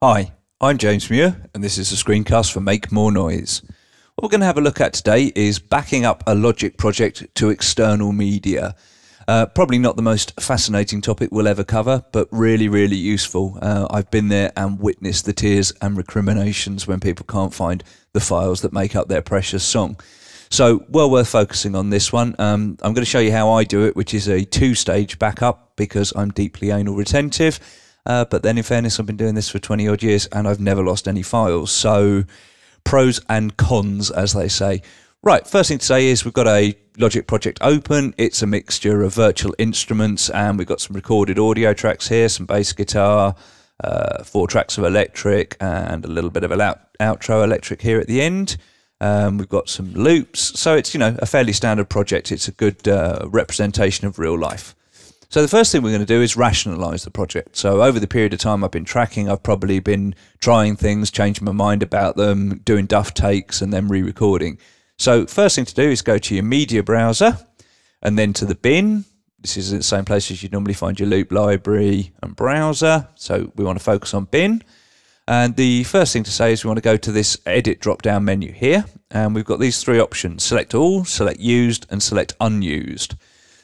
Hi, I'm James Muir, and this is a screencast for Make More Noise. What we're going to have a look at today is backing up a Logic project to external media. Uh, probably not the most fascinating topic we'll ever cover, but really, really useful. Uh, I've been there and witnessed the tears and recriminations when people can't find the files that make up their precious song. So, well worth focusing on this one. Um, I'm going to show you how I do it, which is a two stage backup because I'm deeply anal retentive. Uh, but then, in fairness, I've been doing this for 20 odd years and I've never lost any files. So, pros and cons, as they say. Right, first thing to say is we've got a Logic project open. It's a mixture of virtual instruments and we've got some recorded audio tracks here, some bass guitar, uh, four tracks of electric, and a little bit of an out- outro electric here at the end. Um, we've got some loops. So, it's, you know, a fairly standard project. It's a good uh, representation of real life. So the first thing we're going to do is rationalize the project. So over the period of time I've been tracking, I've probably been trying things, changing my mind about them, doing duff takes and then re-recording. So first thing to do is go to your media browser and then to the bin. This is the same place as you'd normally find your loop library and browser. So we want to focus on bin. And the first thing to say is we want to go to this edit drop down menu here. And we've got these three options, select all, select used and select unused.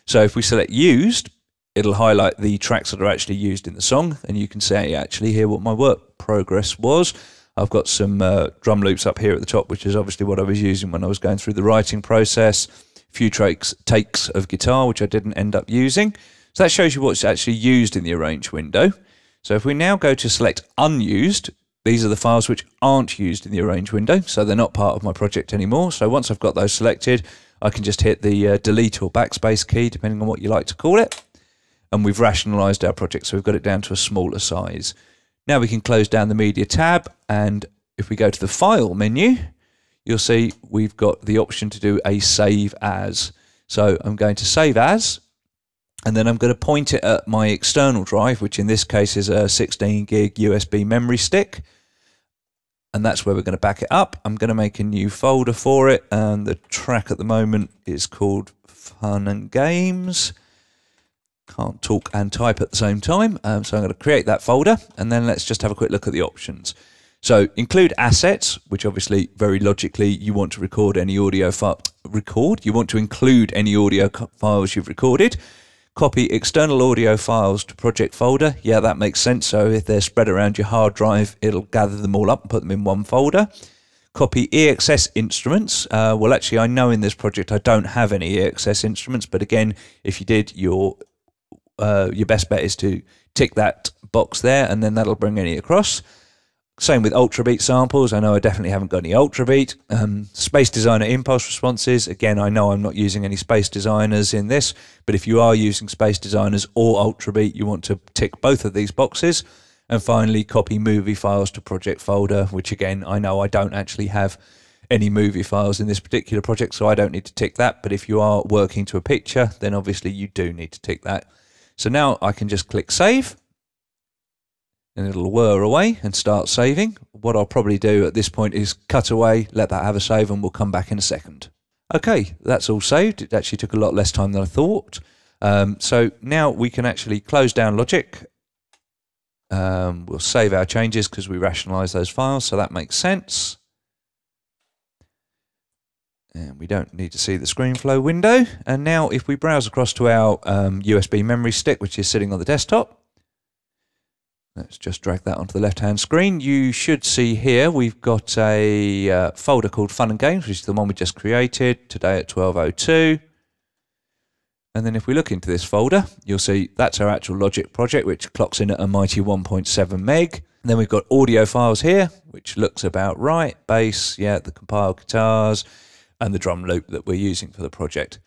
So if we select used, it'll highlight the tracks that are actually used in the song, and you can say actually hear what my work progress was. I've got some uh, drum loops up here at the top, which is obviously what I was using when I was going through the writing process. A few takes takes of guitar, which I didn't end up using. So that shows you what's actually used in the arrange window. So if we now go to select unused, these are the files which aren't used in the arrange window, so they're not part of my project anymore. So once I've got those selected, I can just hit the uh, delete or backspace key, depending on what you like to call it and we've rationalized our project. So we've got it down to a smaller size. Now we can close down the media tab. And if we go to the file menu, you'll see we've got the option to do a save as. So I'm going to save as, and then I'm going to point it at my external drive, which in this case is a 16 gig USB memory stick. And that's where we're going to back it up. I'm going to make a new folder for it. And the track at the moment is called Fun and Games can't talk and type at the same time. Um, so I'm going to create that folder and then let's just have a quick look at the options. So include assets, which obviously very logically you want to record any audio file. Record? You want to include any audio files you've recorded. Copy external audio files to project folder. Yeah, that makes sense. So if they're spread around your hard drive, it'll gather them all up and put them in one folder. Copy EXS instruments. Uh, well, actually, I know in this project I don't have any EXS instruments, but again, if you did, your uh, your best bet is to tick that box there, and then that'll bring any across. Same with Ultrabeat samples. I know I definitely haven't got any Ultrabeat. Um, Space Designer impulse responses. Again, I know I'm not using any Space Designers in this, but if you are using Space Designers or Ultrabeat, you want to tick both of these boxes. And finally, copy movie files to project folder, which again, I know I don't actually have any movie files in this particular project, so I don't need to tick that. But if you are working to a picture, then obviously you do need to tick that. So now I can just click save and it'll whir away and start saving. What I'll probably do at this point is cut away, let that have a save, and we'll come back in a second. Okay, that's all saved. It actually took a lot less time than I thought. Um, so now we can actually close down Logic. Um, we'll save our changes because we rationalize those files, so that makes sense. And we don't need to see the ScreenFlow window. And now if we browse across to our um, USB memory stick, which is sitting on the desktop, let's just drag that onto the left-hand screen. You should see here we've got a uh, folder called Fun and Games, which is the one we just created today at 12.02. And then if we look into this folder, you'll see that's our actual Logic project, which clocks in at a mighty 1.7 meg. And then we've got audio files here, which looks about right. Bass, yeah, the compiled guitars, and the drum loop that we're using for the project.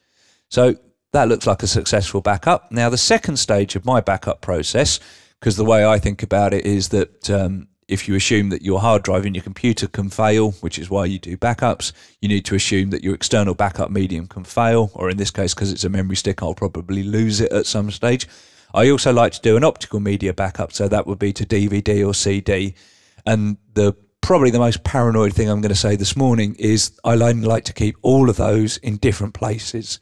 So that looks like a successful backup. Now, the second stage of my backup process, because the way I think about it is that um, if you assume that your hard drive in your computer can fail, which is why you do backups, you need to assume that your external backup medium can fail, or in this case, because it's a memory stick, I'll probably lose it at some stage. I also like to do an optical media backup, so that would be to DVD or CD. And the probably the most paranoid thing I'm going to say this morning is I like to keep all of those in different places.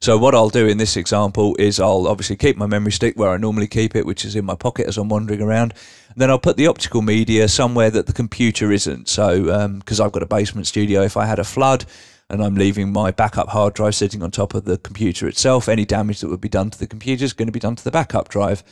So what I'll do in this example is I'll obviously keep my memory stick where I normally keep it, which is in my pocket as I'm wandering around. then I'll put the optical media somewhere that the computer isn't. So, because um, I've got a basement studio, if I had a flood and I'm leaving my backup hard drive sitting on top of the computer itself, any damage that would be done to the computer is going to be done to the backup drive.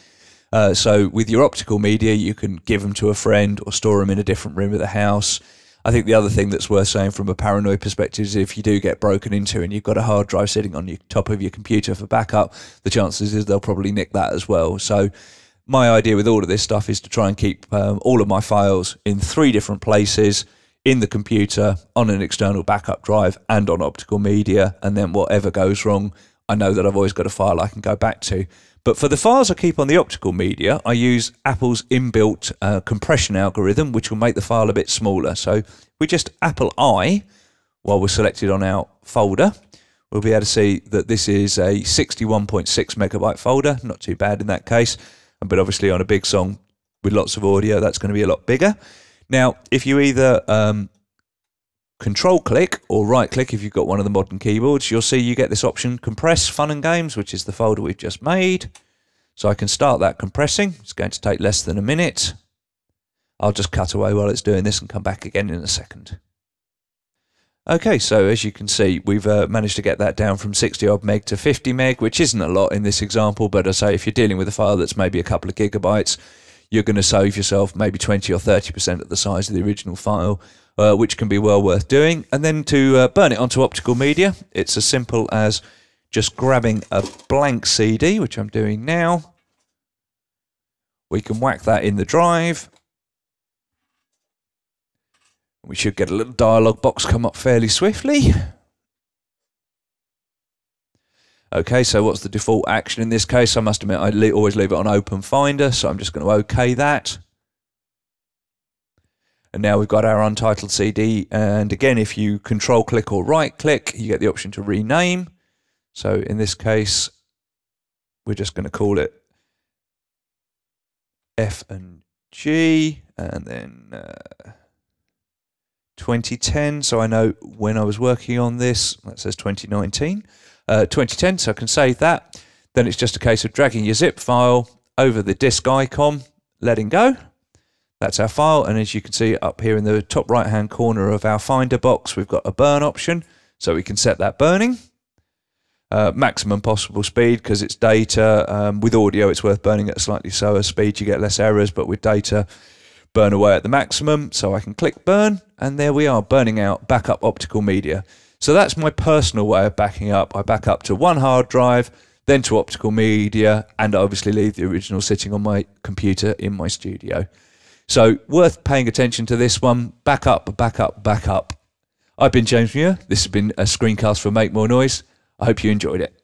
Uh, so, with your optical media, you can give them to a friend or store them in a different room of the house. I think the other thing that's worth saying from a paranoid perspective is if you do get broken into and you've got a hard drive sitting on your top of your computer for backup, the chances is they'll probably nick that as well. So my idea with all of this stuff is to try and keep um, all of my files in three different places in the computer, on an external backup drive, and on optical media. And then whatever goes wrong, I know that I've always got a file I can go back to. But for the files I keep on the optical media, I use Apple's inbuilt uh, compression algorithm, which will make the file a bit smaller. So we just Apple I, while we're selected on our folder, we'll be able to see that this is a 61.6 megabyte folder. Not too bad in that case but obviously on a big song with lots of audio, that's going to be a lot bigger. Now, if you either um, control click or right click, if you've got one of the modern keyboards, you'll see you get this option compress fun and games, which is the folder we've just made. So I can start that compressing. It's going to take less than a minute. I'll just cut away while it's doing this and come back again in a second. Okay, so as you can see, we've uh, managed to get that down from 60 odd meg to 50 meg, which isn't a lot in this example, but I say if you're dealing with a file that's maybe a couple of gigabytes, you're going to save yourself maybe 20 or 30% of the size of the original file, uh, which can be well worth doing. And then to uh, burn it onto optical media, it's as simple as just grabbing a blank CD, which I'm doing now. We can whack that in the drive we should get a little dialog box come up fairly swiftly. Okay, so what's the default action in this case? I must admit, I always leave it on Open Finder, so I'm just going to OK that. And now we've got our untitled CD. And again, if you control click or right click, you get the option to rename. So in this case, we're just going to call it F and G, and then uh, 2010. So I know when I was working on this, that says 2019, uh, 2010. So I can save that. Then it's just a case of dragging your zip file over the disk icon, letting go. That's our file. And as you can see up here in the top right hand corner of our Finder box, we've got a burn option. So we can set that burning. Uh, maximum possible speed because it's data. Um, with audio, it's worth burning at a slightly slower speed. You get less errors, but with data, burn away at the maximum. So I can click burn, and there we are, burning out backup optical media. So that's my personal way of backing up. I back up to one hard drive, then to optical media, and obviously leave the original sitting on my computer in my studio. So worth paying attention to this one. Back up, back up, back up. I've been James Muir. This has been a screencast for Make More Noise. I hope you enjoyed it.